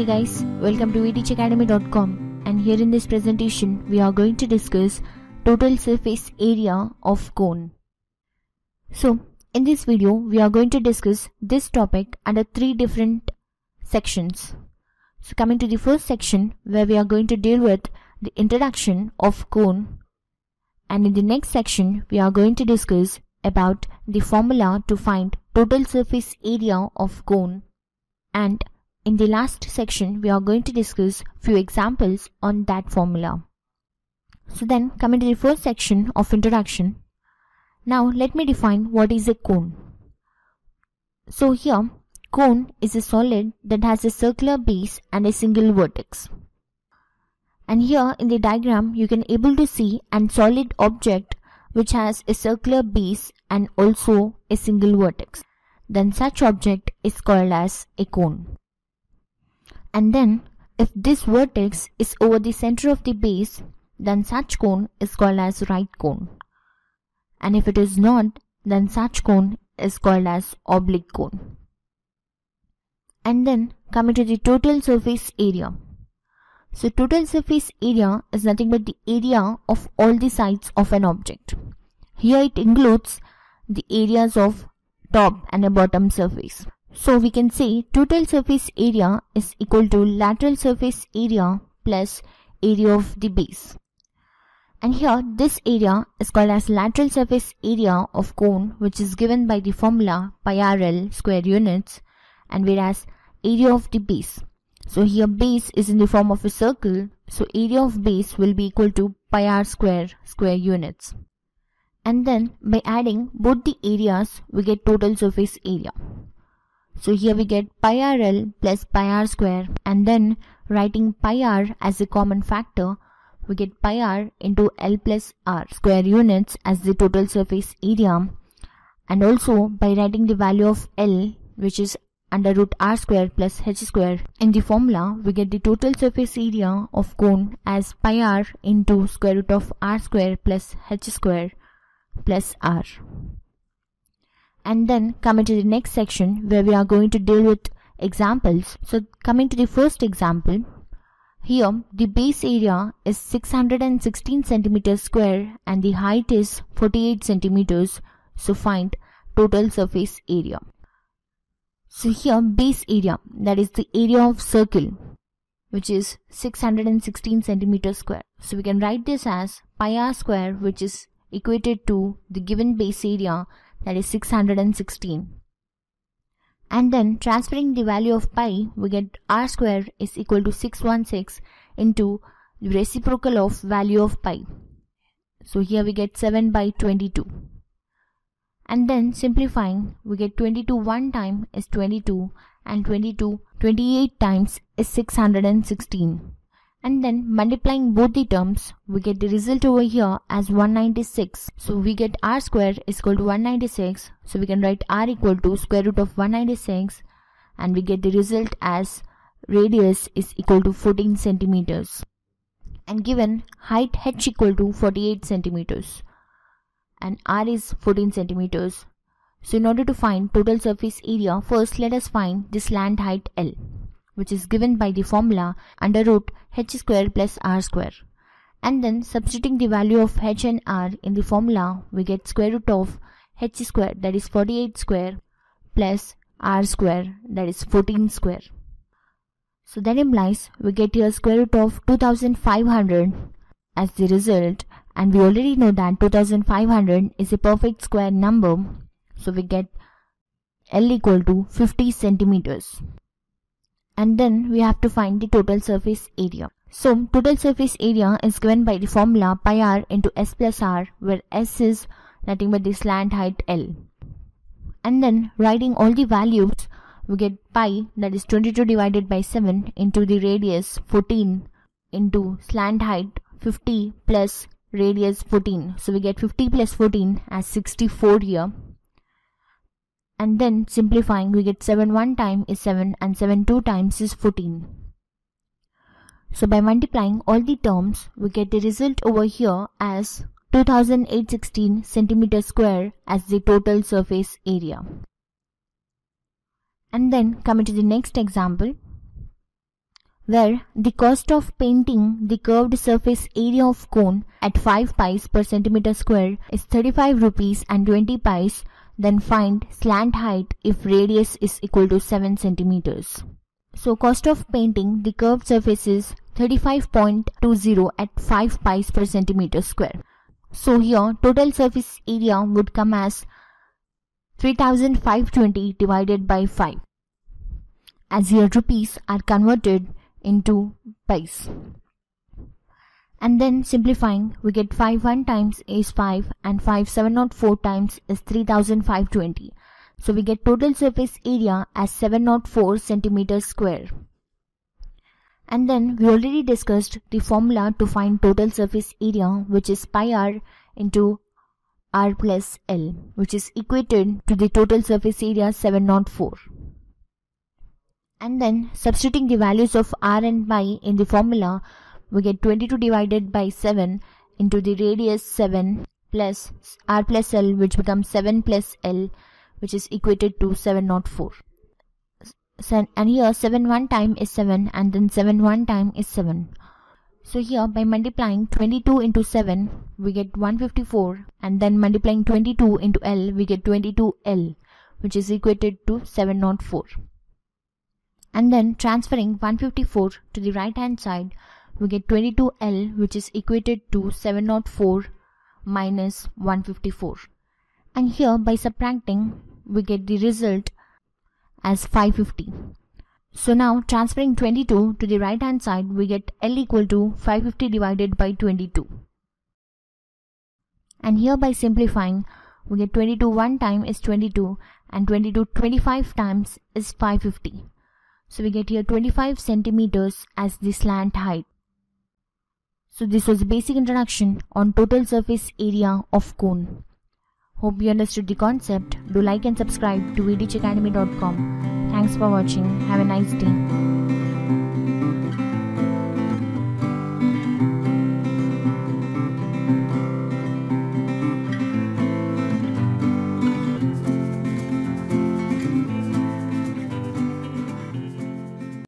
Hey guys, welcome to WeTeachAcademy.com and here in this presentation we are going to discuss total surface area of cone. So in this video we are going to discuss this topic under three different sections. So coming to the first section where we are going to deal with the introduction of cone and in the next section we are going to discuss about the formula to find total surface area of cone and in the last section, we are going to discuss few examples on that formula. So then coming to the first section of introduction. Now let me define what is a cone. So here, cone is a solid that has a circular base and a single vertex. And here in the diagram, you can able to see an solid object which has a circular base and also a single vertex. Then such object is called as a cone. And then if this vertex is over the center of the base, then such cone is called as right cone. And if it is not, then such cone is called as oblique cone. And then coming to the total surface area. So total surface area is nothing but the area of all the sides of an object. Here it includes the areas of top and a bottom surface. So we can say total surface area is equal to lateral surface area plus area of the base. And here this area is called as lateral surface area of cone which is given by the formula pi rl square units and whereas area of the base. So here base is in the form of a circle so area of base will be equal to pi r square square units. And then by adding both the areas we get total surface area. So here we get pi rl plus pi r square and then writing pi r as a common factor we get pi r into l plus r square units as the total surface area. And also by writing the value of l which is under root r square plus h square in the formula we get the total surface area of cone as pi r into square root of r square plus h square plus r and then coming to the next section where we are going to deal with examples. So coming to the first example, here the base area is 616 centimeters square and the height is 48 centimeters. So find total surface area. So here base area that is the area of circle which is 616 centimeters square. So we can write this as pi r square which is equated to the given base area that is 616 and then transferring the value of pi we get r square is equal to 616 into the reciprocal of value of pi. So here we get 7 by 22 and then simplifying we get 22 one time is 22 and 22 28 times is 616 and then multiplying both the terms we get the result over here as 196 so we get r square is equal to 196 so we can write r equal to square root of 196 and we get the result as radius is equal to 14 centimeters. And given height h equal to 48 centimeters. And r is 14 centimeters. So in order to find total surface area first let us find this slant height l which is given by the formula under root h square plus r square. And then substituting the value of h and r in the formula, we get square root of h square that is 48 square plus r square that is 14 square. So that implies we get here square root of 2500 as the result and we already know that 2500 is a perfect square number so we get L equal to 50 centimeters and then we have to find the total surface area. So total surface area is given by the formula pi r into s plus r where s is nothing but the slant height L. And then writing all the values we get pi that is 22 divided by 7 into the radius 14 into slant height 50 plus radius 14. So we get 50 plus 14 as 64 here and then simplifying we get 7 one time is 7 and 7 two times is 14. So by multiplying all the terms we get the result over here as 2816 centimeter square as the total surface area. And then coming to the next example. where the cost of painting the curved surface area of cone at 5 pies per centimeter square is 35 rupees and 20 pies then find slant height if radius is equal to 7 centimeters. So cost of painting the curved surface is 35.20 at 5 pies per centimeter square. So here total surface area would come as 3520 divided by 5 as here rupees are converted into pies and then simplifying we get 5 1 times is 5 and 5 704 times is 3520 so we get total surface area as 704 centimeters square. And then we already discussed the formula to find total surface area which is pi r into r plus l which is equated to the total surface area 704 and then substituting the values of r and pi in the formula we get 22 divided by 7 into the radius 7 plus r plus l which becomes 7 plus l which is equated to 704 and here 7 one time is 7 and then 7 one time is 7 so here by multiplying 22 into 7 we get 154 and then multiplying 22 into L we get 22L which is equated to 704 and then transferring 154 to the right hand side we get 22L which is equated to 704 minus 154 and here by subtracting we get the result as 550 so now transferring 22 to the right hand side we get L equal to 550 divided by 22 and here by simplifying we get 22 one time is 22 and 22 25 times is 550 so we get here 25 centimeters as the slant height so this was a basic introduction on total surface area of cone. Hope you understood the concept. Do like and subscribe to WeTeachAcademy.com. Thanks for watching. Have a nice day.